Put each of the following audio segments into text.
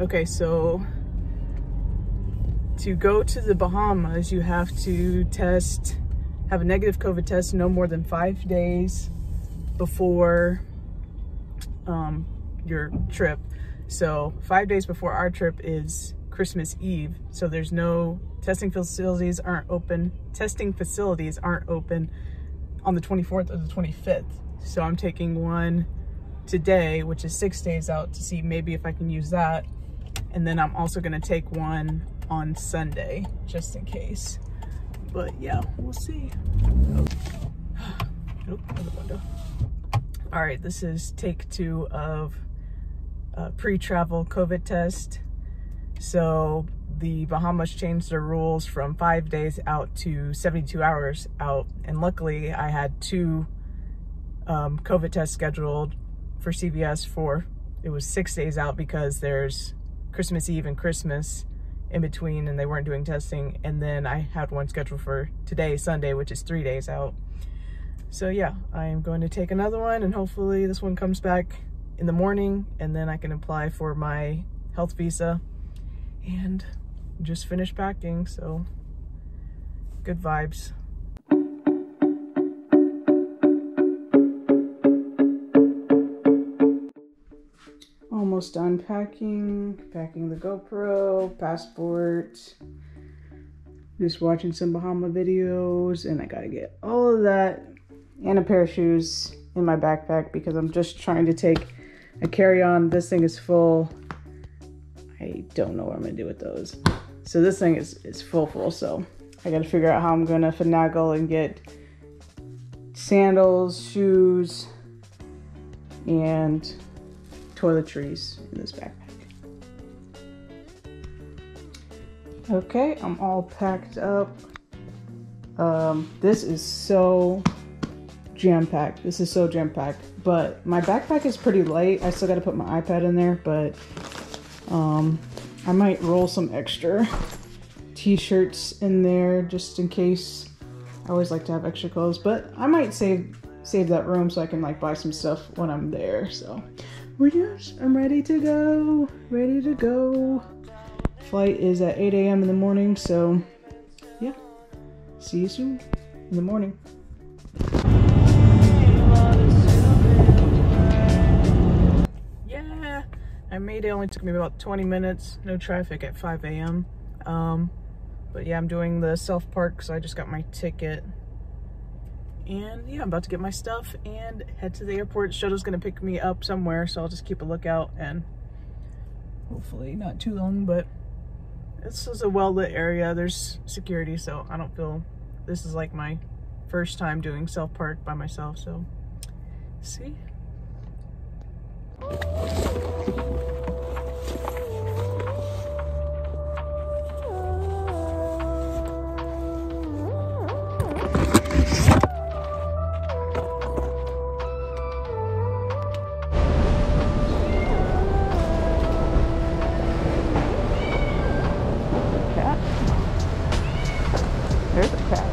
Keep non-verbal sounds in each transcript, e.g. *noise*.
Okay, so to go to the Bahamas, you have to test, have a negative COVID test no more than five days before um, your trip. So five days before our trip is Christmas Eve. So there's no testing facilities aren't open. Testing facilities aren't open on the 24th or the 25th. So I'm taking one today, which is six days out to see maybe if I can use that. And then I'm also gonna take one on Sunday, just in case. But yeah, we'll see. Oh. Window. All right, this is take two of a pre-travel COVID test. So the Bahamas changed their rules from five days out to 72 hours out. And luckily I had two um, COVID tests scheduled for CVS for, it was six days out because there's Christmas Eve and Christmas in between and they weren't doing testing. And then I had one scheduled for today, Sunday, which is three days out. So yeah, I am going to take another one and hopefully this one comes back in the morning and then I can apply for my health visa and just finish packing. So good vibes. Almost done packing, packing the GoPro, passport, just watching some Bahama videos, and I gotta get all of that and a pair of shoes in my backpack because I'm just trying to take a carry-on. This thing is full. I don't know what I'm gonna do with those. So this thing is, is full full, so I gotta figure out how I'm gonna finagle and get sandals, shoes, and toiletries in this backpack. Okay, I'm all packed up. Um, this is so jam-packed. This is so jam-packed. But my backpack is pretty light. I still got to put my iPad in there, but um, I might roll some extra t-shirts in there just in case. I always like to have extra clothes, but I might save save that room so I can like buy some stuff when I'm there. So just, I'm ready to go, ready to go. Flight is at 8 a.m. in the morning, so yeah. See you soon in the morning. Yeah, I made it. Only took me about 20 minutes. No traffic at 5 a.m. Um, but yeah, I'm doing the self park, so I just got my ticket. And yeah, I'm about to get my stuff and head to the airport. Shuttle's gonna pick me up somewhere, so I'll just keep a lookout and hopefully not too long, but this is a well-lit area. There's security, so I don't feel, this is like my first time doing self park by myself, so see. There's a cat.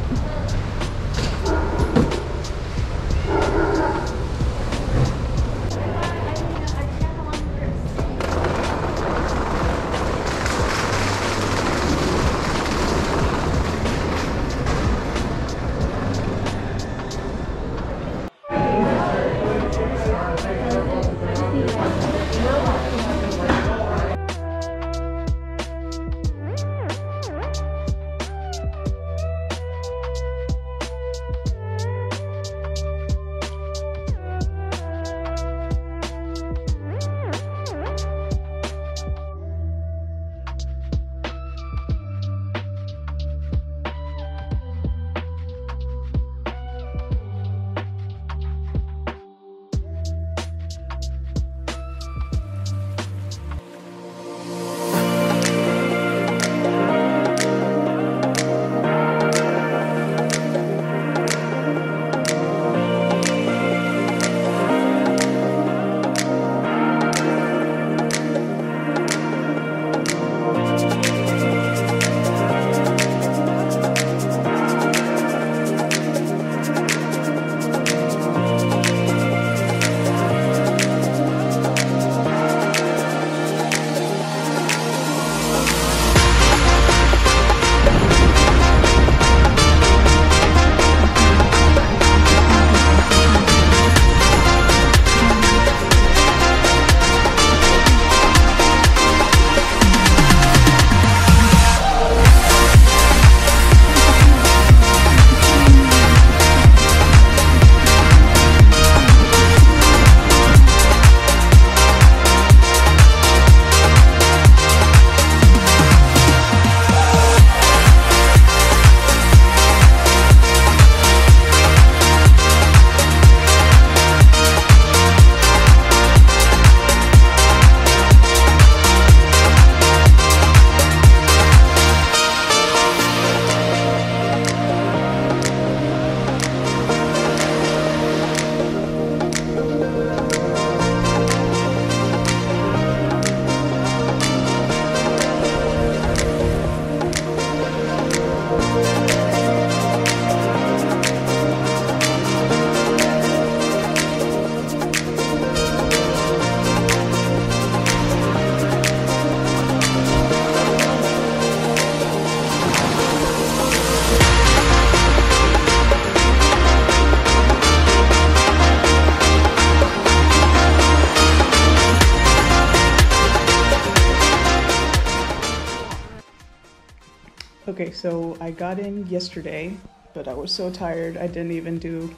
So I got in yesterday, but I was so tired I didn't even do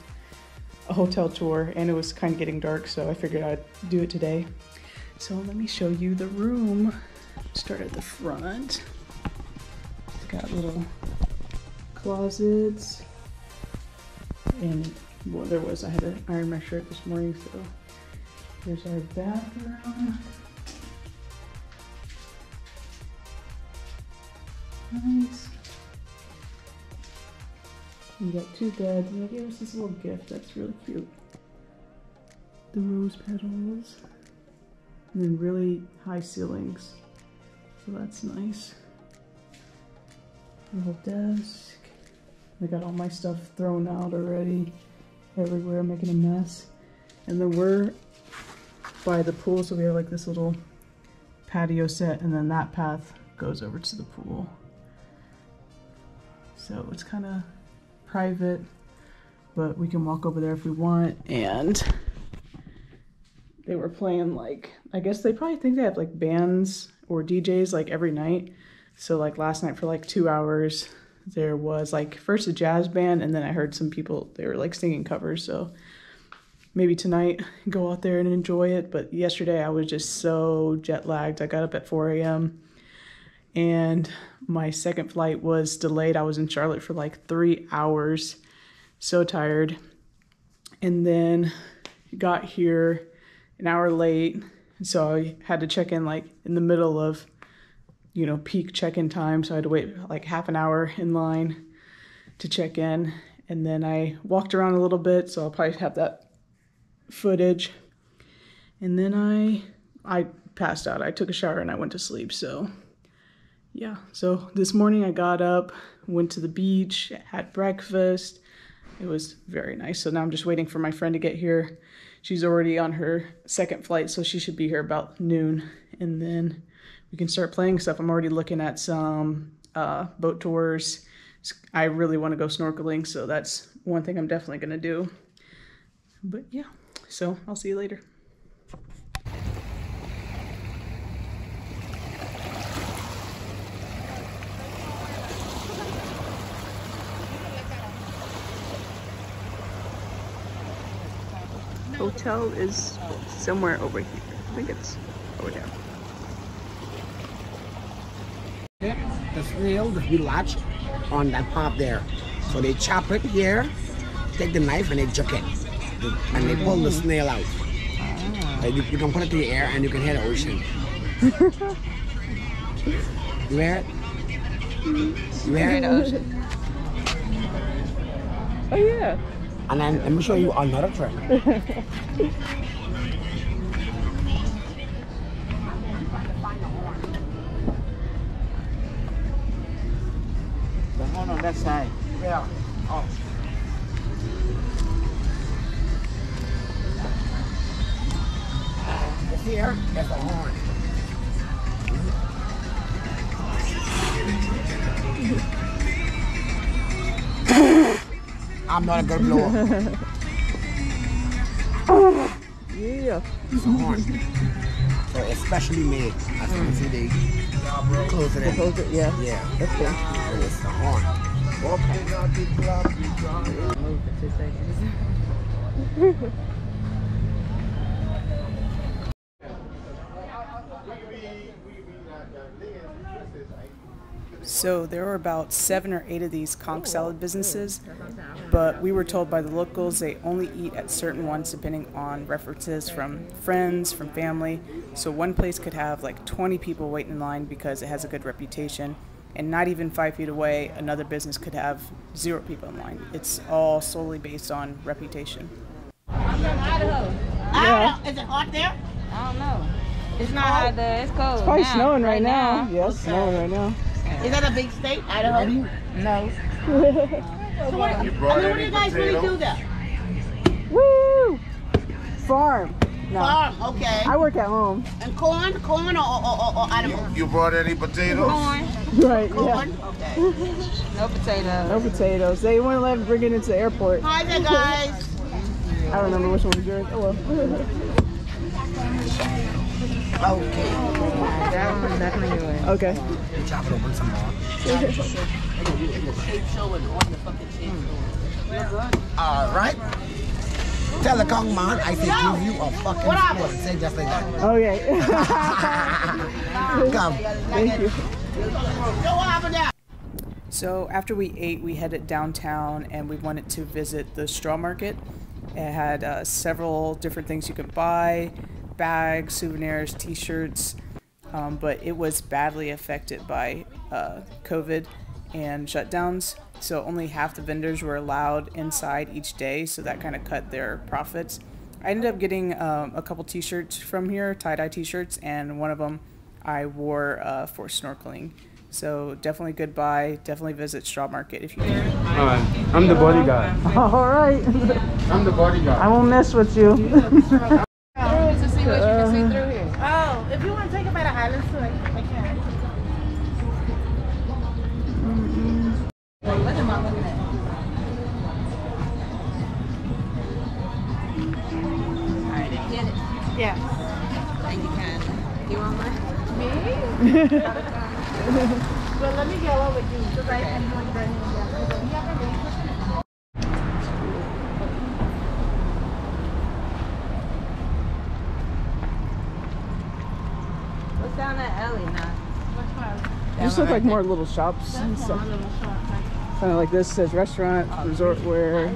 a hotel tour and it was kind of getting dark, so I figured I'd do it today. So let me show you the room. Start at the front. It's got little closets and well there was I had to iron my shirt this morning so here's our bathroom. Nice. You got two beds, and they gave us this little gift that's really cute. The rose petals. And then really high ceilings. So that's nice. Little desk. I got all my stuff thrown out already. Everywhere, making a mess. And then we're by the pool, so we have like this little patio set, and then that path goes over to the pool. So it's kind of private, but we can walk over there if we want. And they were playing like, I guess they probably think they have like bands or DJs like every night. So like last night for like two hours, there was like first a jazz band, and then I heard some people they were like singing covers. So maybe tonight go out there and enjoy it. But yesterday I was just so jet lagged. I got up at 4 a.m. and my second flight was delayed. I was in Charlotte for like three hours, so tired. And then got here an hour late, so I had to check in like in the middle of, you know, peak check-in time. So I had to wait like half an hour in line to check in. And then I walked around a little bit, so I'll probably have that footage. And then I I passed out. I took a shower and I went to sleep. So yeah, so this morning I got up, went to the beach, had breakfast. It was very nice. So now I'm just waiting for my friend to get here. She's already on her second flight, so she should be here about noon. And then we can start playing stuff. I'm already looking at some uh, boat tours. I really want to go snorkeling, so that's one thing I'm definitely going to do. But yeah, so I'll see you later. Hotel is somewhere over here. I think it's over there. The snail will be large on that part there. So they chop it here, take the knife and they juke it. And they pull the snail out. Uh, you, you can put it to the air and you can hear the ocean. *laughs* you hear it? You hear it? *laughs* Oh yeah. And then let me show you another trick. The horn on that side. Yeah. Oh. Here is a horn. *laughs* I'm not a good blower. *laughs* Yeah. It's a horn. So it's specially made. As you can see, they close it in. Close it, yeah. Yeah. That's cool. So it's the horn. Move *laughs* for two seconds. So there were about seven or eight of these conch salad businesses, but we were told by the locals they only eat at certain ones depending on references from friends, from family. So one place could have like 20 people waiting in line because it has a good reputation, and not even five feet away, another business could have zero people in line. It's all solely based on reputation. I'm from Idaho. Yeah. Idaho. Is it hot there? I don't know. It's not hot there. It's cold. It's probably now. snowing right, now. now. Yes, snowing right now. Is that a big state, Idaho? No. *laughs* So what, I mean, what do you guys really do there? Woo! Farm. No. Farm, okay. I work at home. And corn, corn or, or, or, or animals? You brought any potatoes? Corn. Right, yeah. Corn, okay. *laughs* No potatoes. No potatoes. They wouldn't let me bring it into the airport. Hi there, guys. *laughs* I don't remember which one was yours. Oh well. Okay. That one's definitely yours. Okay. Chop it open some more. All right. Tell the conch man I say give you a fucking spoon. Say just like that. Okay. *laughs* Come. Thank you. So after we ate, we headed downtown and we wanted to visit the straw market. It had uh, several different things you could buy bags, souvenirs, t shirts, um, but it was badly affected by uh, COVID and shutdowns. So only half the vendors were allowed inside each day, so that kind of cut their profits. I ended up getting um, a couple t shirts from here, tie dye t shirts, and one of them I wore uh, for snorkeling. So definitely good buy. Definitely visit Straw Market if you can. Alright, I'm the bodyguard. *laughs* All right. I'm the bodyguard. I won't mess with you. *laughs* Well, let me over with you because I doing that. What's down look like more little shops and stuff. Kind of like this says restaurant, resort wear.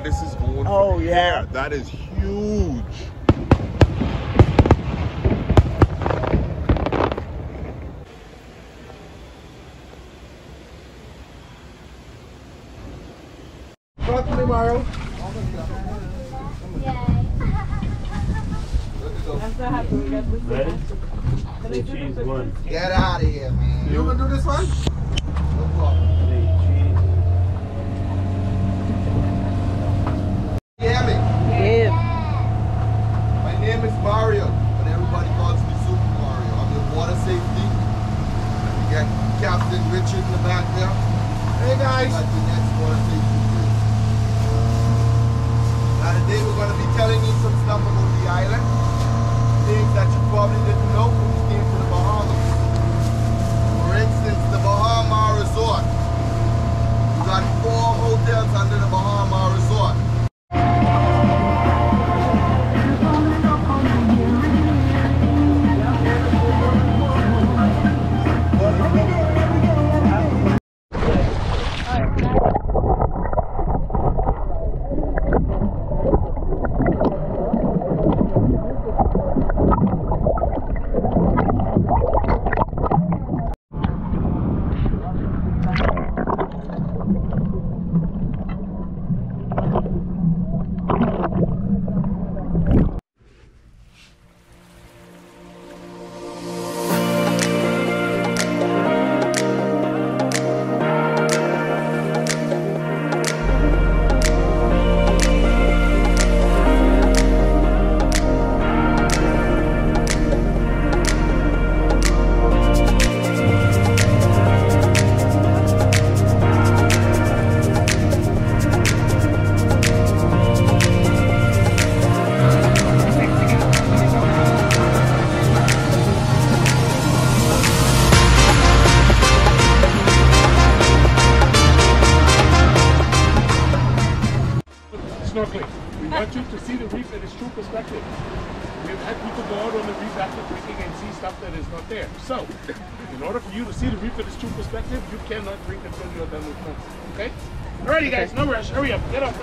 Is going. Oh, yeah. here. That is huge.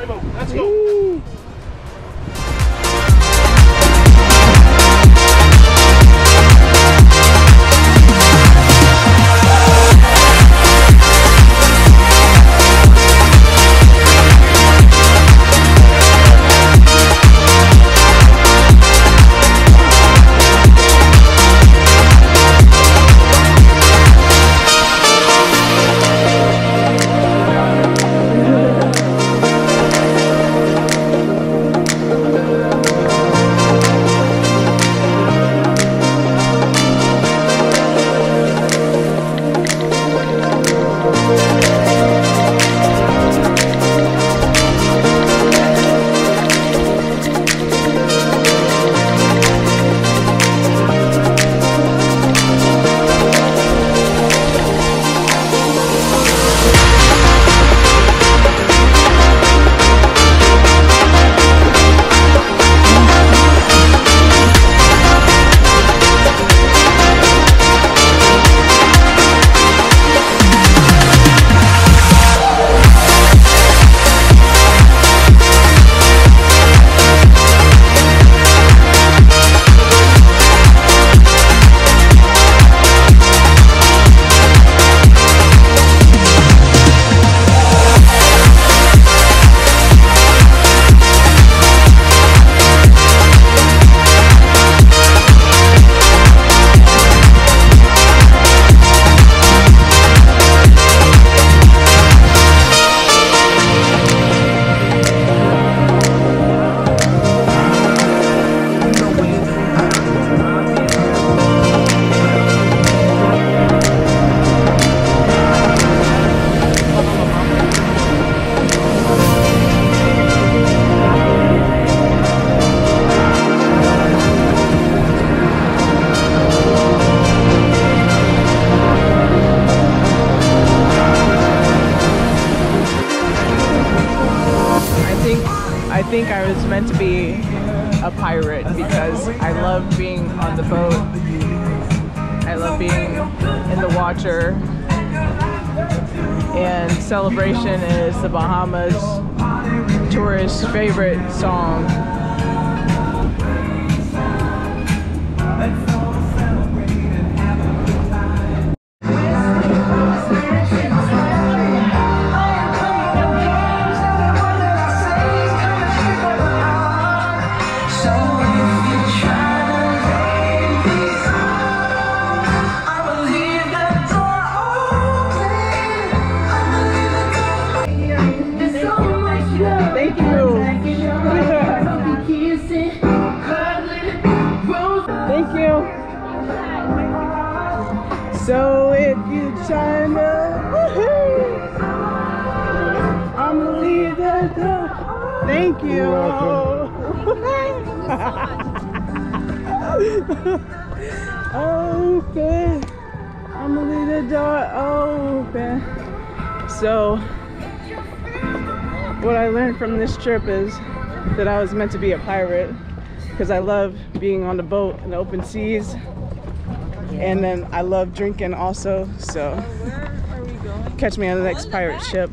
Let's go. I from this trip is that I was meant to be a pirate because I love being on the boat in the open seas. And then I love drinking also. So catch me on the next pirate ship.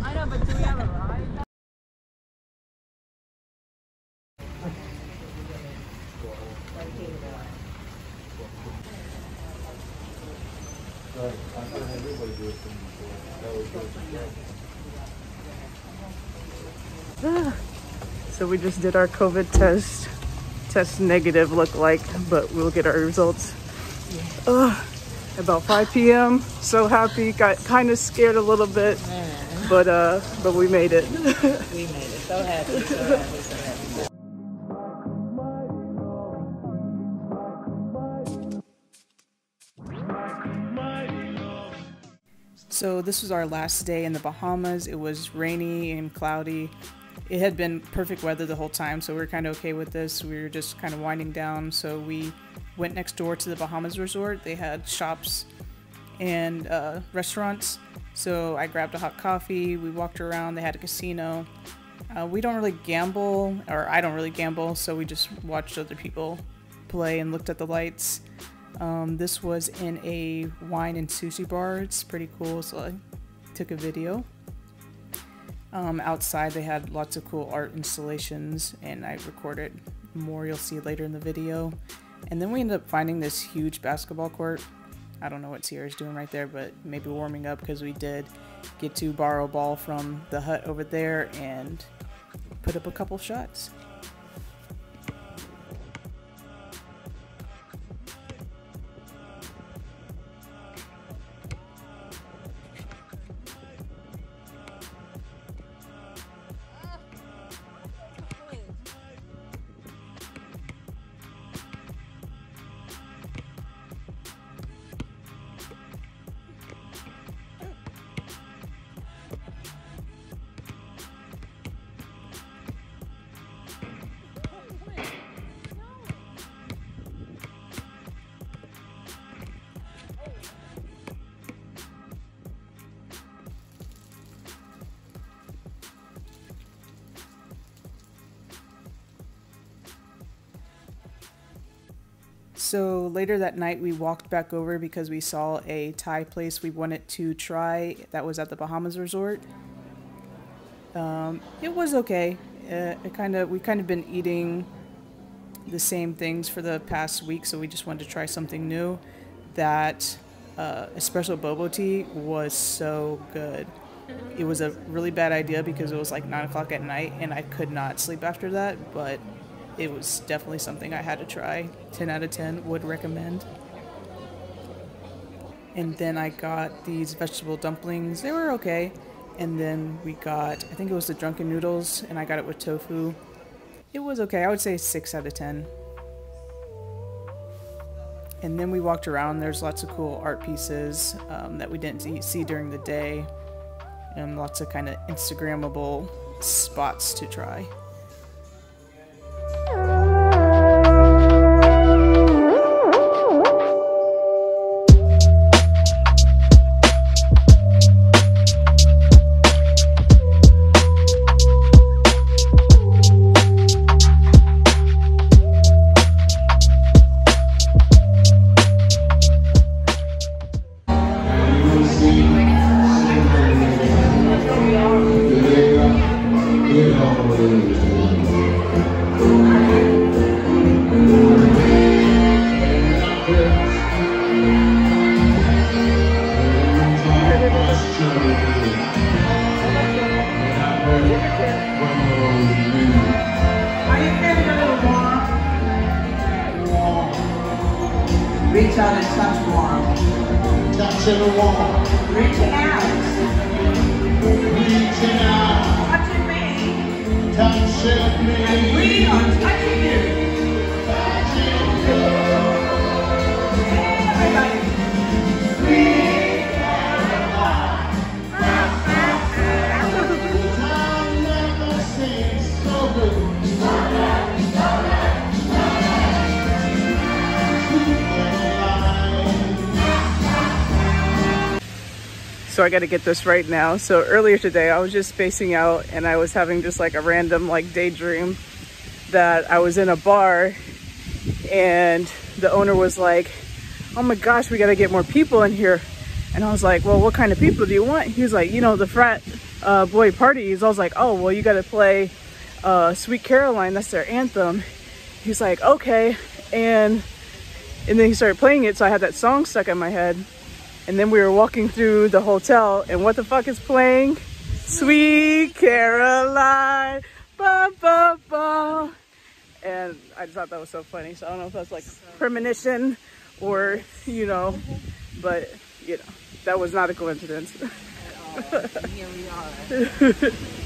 So we just did our COVID test. Test negative look like, but we'll get our results. Ugh, about 5 p.m. So happy. Got kind of scared a little bit, but uh, but we made it. We made it. So happy, so happy, so happy. So this was our last day in the Bahamas. It was rainy and cloudy. It had been perfect weather the whole time, so we were kind of okay with this. We were just kind of winding down, so we went next door to the Baha Mar resort. They had shops and uh, restaurants. So I grabbed a hot coffee. We walked around. They had a casino, Uh, we don't really gamble, or I don't really gamble, so we just watched other people play and looked at the lights. Um, this was in a wine and sushi bar. It's pretty cool, so I took a video. Um, outside, they had lots of cool art installations, and I recorded more you'll see later in the video. And then we ended up finding this huge basketball court. I don't know what Sierra's doing right there, but maybe warming up because we did get to borrow a ball from the hut over there and put up a couple shots. So later that night, we walked back over because we saw a Thai place we wanted to try that was at the Baha Mar Resort. Um, it was okay. Uh, it kind of we kind of been eating the same things for the past week, so we just wanted to try something new. That uh, espresso bobo tea was so good. It was a really bad idea because it was like nine o'clock at night and I could not sleep after that, but it was definitely something I had to try. 10 out of 10 would recommend. And then I got these vegetable dumplings. They were okay. And then we got, I think it was the drunken noodles, and I got it with tofu. It was okay. I would say 6 out of 10. And then we walked around. There's lots of cool art pieces um, that we didn't see during the day, and lots of kind of Instagrammable spots to try. And we are touching. So I got to get this right now. So earlier today, I was just spacing out and I was having just like a random like daydream that I was in a bar and the owner was like, oh my gosh, we got to get more people in here. And I was like, well, what kind of people do you want? He was like, you know, the frat uh, boy parties. I was like, oh, well, you got to play uh, Sweet Caroline. That's their anthem. He's like, okay. And, and then he started playing it. So I had that song stuck in my head. And then we were walking through the hotel and what the fuck is playing? Sweet Caroline, ba ba ba. And I just thought that was so funny. So I don't know if that's like premonition or, you know, but you know, that was not a coincidence. *laughs* Here we are. *laughs*